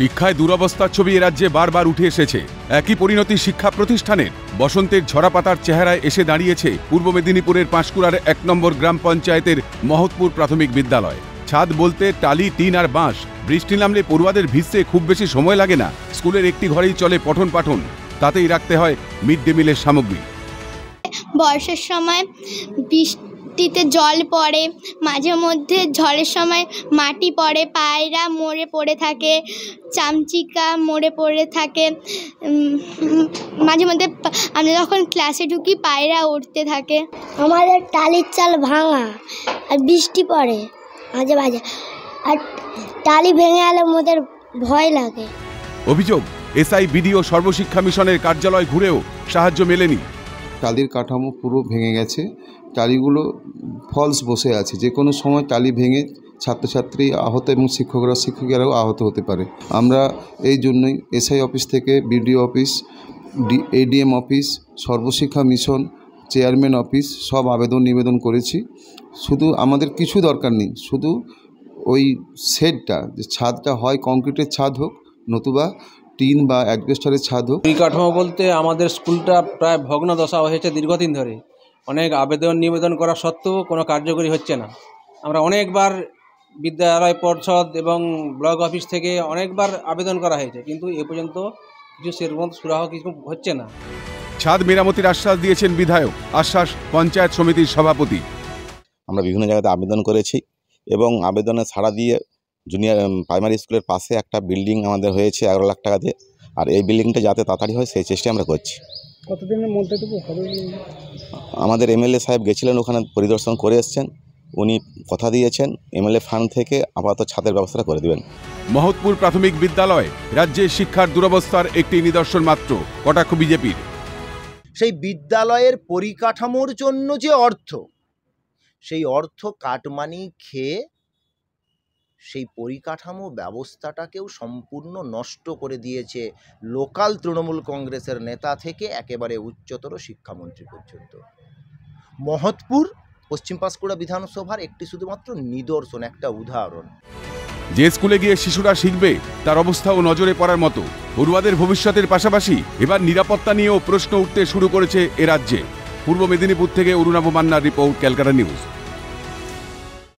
শিক্ষায় দুরবস্থার ছবি এ রাজ্যে বারবার উঠে এসেছে। একই পরিণতি শিক্ষা প্রতিষ্ঠানের বসন্তের ঝরাপাতার চেহারায় এসে দাঁড়িয়েছে পূর্ব মেদিনীপুরের পাঁশকুড়ার এক নম্বর গ্রাম পঞ্চায়েতের মহৎপুর প্রাথমিক বিদ্যালয়। ছাদ বলতে টালি, টিন আর বাঁশ। বৃষ্টি নামলে পড়ুয়াদের ভিজতে খুব বেশি সময় লাগে না। স্কুলের একটি ঘরেই চলে পঠন পাঠন। তাতেই রাখতে হয় মিড ডে মিলের সামগ্রী। বর্ষার সময় বৃষ্টিতে জল পড়ে মাঝে মধ্যে ঝড়ের সময় মাটি পড়ে পায়রা মরে পড়ে থাকে চামচিকা মরে পড়ে থাকে মাঝে মধ্যে আমরা যখন ক্লাসে ঢুকি পায়রা উঠতে থাকে। আমাদের টালির চাল ভাঙা আর বৃষ্টি পড়ে মাঝে মাঝে। আর টালি ভেঙে গেলে আমাদের ভয় লাগে। অভিযোগ এসআই বিডিও সর্বশিক্ষা মিশনের কার্যালয় ঘুরেও সাহায্য মেলেনি। টালির কাঠামো পুরো ভেঙে গেছে টালিগুলো ফলস বসে আছে। যে কোনো সময় টালি ভেঙে ছাত্রছাত্রী আহত এবং শিক্ষকরা শিক্ষিকারাও আহত হতে পারে। আমরা এই জন্যই এসআই অফিস থেকে BDO office ADM office, Sarva Shiksha mission, chairman office সব আবেদন নিবেদন করেছি। শুধু আমাদের কিছু দরকার নেই। শুধু ওই শেডটা, যে ছাদটা হয় কংক্রিটের ছাদ হোক, নতুবা টিন বা অ্যাডভেস্টারের ছাদ হোক। পরিকাঠামো বলতে আমাদের স্কুলটা প্রায় ভগ্নদশা হয়েছে দীর্ঘদিন ধরে। অনেক আবেদন নিবেদন করা সত্ত্বেও কোনো কার্যকরী হচ্ছে না। আমরা অনেকবার বিদ্যালয় পর্ষদ এবং ব্লক অফিস থেকে অনেকবার আবেদন করা হয়েছে কিন্তু এ পর্যন্ত কিছু সেরকম সুরাহ কিছু হচ্ছে না। ছাদ মেরামতির আশ্বাস দিয়েছেন বিধায়ক আশ্বাস পঞ্চায়েত সমিতির সভাপতি। আমরা বিভিন্ন জায়গাতে আবেদন করেছি এবং আবেদনে সাড়া দিয়ে জুনিয়র প্রাইমারি স্কুলের পাশে একটা বিল্ডিং আমাদের হয়েছে এগারো লাখ টাকা দিয়ে আর এই বিল্ডিংটা যাতে তাড়াতাড়ি হয় সেই চেষ্টা আমরা করছি। কতদিনের মধ্যে দেবো? হবে আমাদের এমএলএ সাহেব গেছিলেন ওখানে পরিদর্শন করে এসছেন। উনি কথা দিয়েছেন এমএলএ ফান্ড থেকে আপাতত ছাদের ব্যবস্থা করে দিবেন। মহৎপুর প্রাথমিক বিদ্যালয় রাজ্যে শিক্ষার দুরবস্থার একটি নিদর্শন মাত্র কটাক্ষ বিজেপির। সেই বিদ্যালয়ের পরিকাঠামোর জন্য যে অর্থ সেই অর্থ কাটমানি খেয়ে সেই পরিকাঠামো ব্যবস্থাটাকেও সম্পূর্ণ নষ্ট করে দিয়েছে লোকাল তৃণমূল কংগ্রেসের নেতা থেকে একেবারে উচ্চতর শিক্ষামন্ত্রী পর্যন্ত। মহৎপুর, পশ্চিম পাঁশকুড়া বিধানসভার একটি শুধুমাত্র নিদর্শন, একটা উদাহরণ। যে স্কুলে গিয়ে শিশুরা শিখবে, তার অবস্থাও নজরে পড়ার মতো। পড়ুয়াদের ভবিষ্যতের পাশাপাশি এবার নিরাপত্তা নিয়েও প্রশ্ন উঠতে শুরু করেছে এ রাজ্যে। পূর্ব মেদিনীপুর থেকে অরুণাভ মান্নার রিপোর্ট, ক্যালকাটা নিউজ।